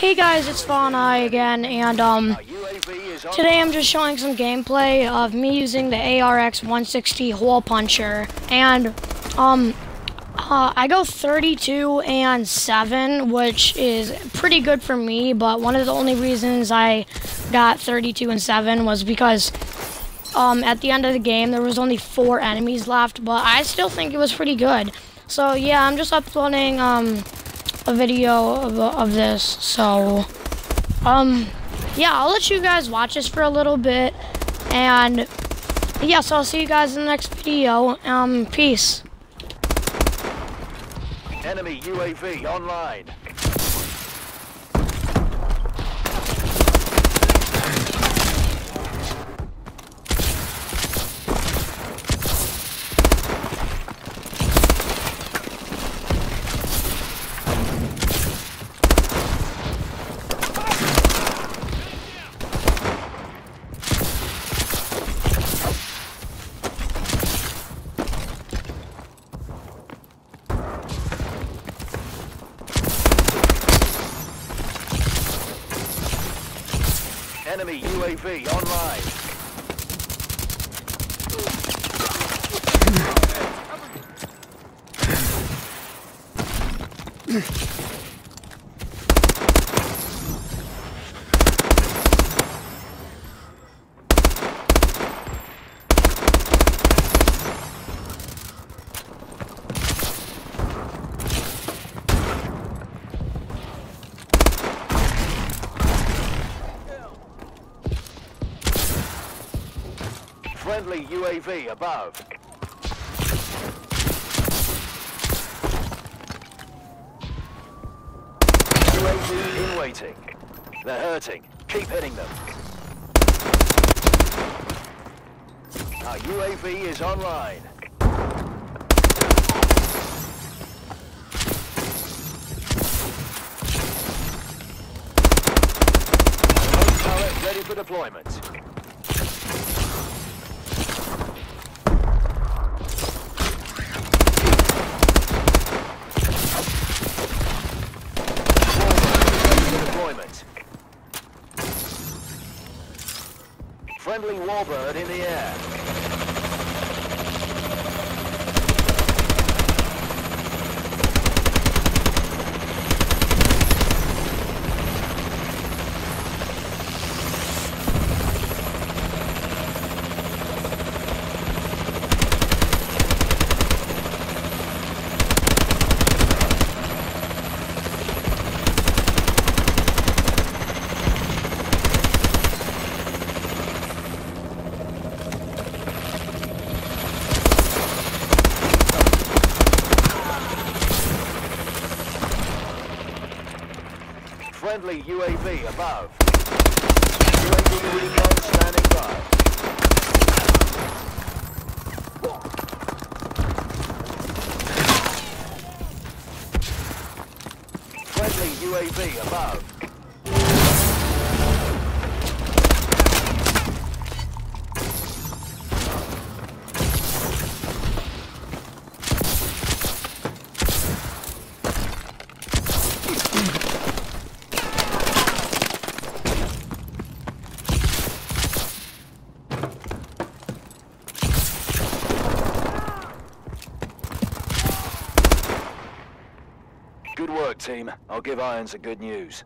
Hey guys, it's Fawn again, and um, today I'm just showing some gameplay of me using the ARX 160 hole puncher, and um, uh, I go 32 and 7, which is pretty good for me, but one of the only reasons I got 32 and 7 was because um, at the end of the game there was only four enemies left, but I still think it was pretty good. So yeah, I'm just uploading um, a video of, of this. So, um, yeah, I'll let you guys watch this for a little bit. And, yeah, so I'll see you guys in the next video. Um, peace. Enemy UAV online. Enemy UAV online. Friendly UAV above. UAV in waiting. They're hurting. Keep hitting them. Our UAV is online. Ready for deployment. Friendly warbird in the air. Friendly UAV above. UAV recon standing by. Friendly UAV above. Team. I'll give Irons the good news.